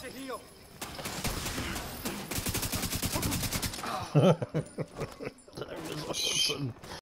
to heal. that was awesome.